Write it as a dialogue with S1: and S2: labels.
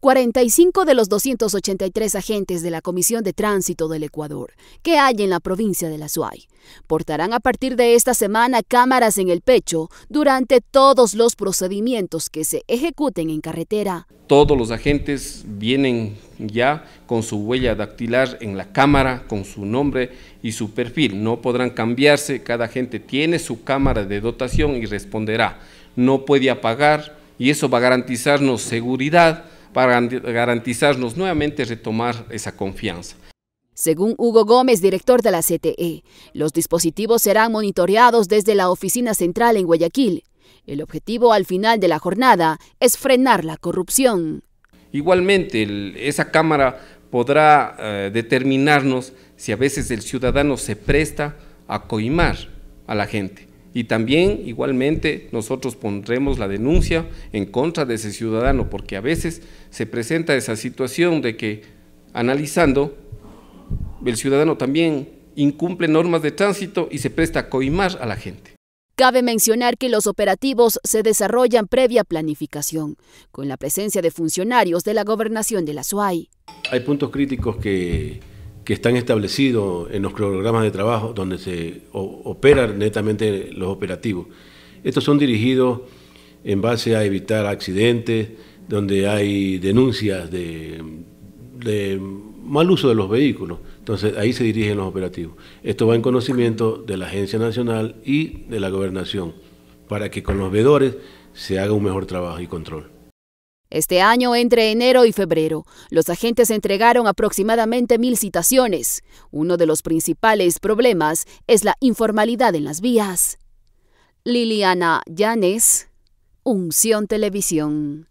S1: 45 de los 283 agentes de la Comisión de Tránsito del Ecuador, que hay en la provincia de La Suay, portarán a partir de esta semana cámaras en el pecho durante todos los procedimientos que se ejecuten en carretera.
S2: Todos los agentes vienen ya con su huella dactilar en la cámara, con su nombre y su perfil. No podrán cambiarse, cada agente tiene su cámara de dotación y responderá. No puede apagar y eso va a garantizarnos seguridad para garantizarnos nuevamente retomar esa confianza.
S1: Según Hugo Gómez, director de la CTE, los dispositivos serán monitoreados desde la oficina central en Guayaquil. El objetivo al final de la jornada es frenar la corrupción.
S2: Igualmente, esa cámara podrá eh, determinarnos si a veces el ciudadano se presta a coimar a la gente. Y también, igualmente, nosotros pondremos la denuncia en contra de ese ciudadano, porque a veces se presenta esa situación de que, analizando, el ciudadano también incumple normas de tránsito y se presta a coimar a la gente.
S1: Cabe mencionar que los operativos se desarrollan previa planificación, con la presencia de funcionarios de la gobernación de la SUAY.
S3: Hay puntos críticos que que están establecidos en los programas de trabajo donde se operan netamente los operativos. Estos son dirigidos en base a evitar accidentes, donde hay denuncias de, mal uso de los vehículos. Entonces ahí se dirigen los operativos. Esto va en conocimiento de la Agencia Nacional y de la Gobernación, para que con los veedores se haga un mejor trabajo y control.
S1: Este año, entre enero y febrero, los agentes entregaron aproximadamente mil citaciones. Uno de los principales problemas es la informalidad en las vías. Liliana Llanes, Unción Televisión.